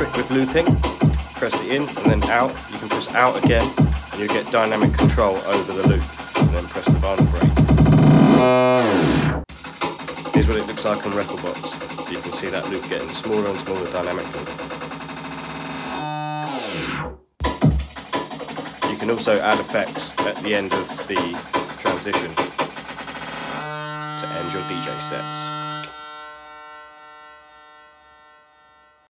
trick with looping. Press it in and then out. You can press out again and you get dynamic control over the loop. And then press the vinyl break. Here's what it looks like on rekordbox. You can see that loop getting smaller and smaller dynamically. You can also add effects at the end of the transition to end your DJ sets.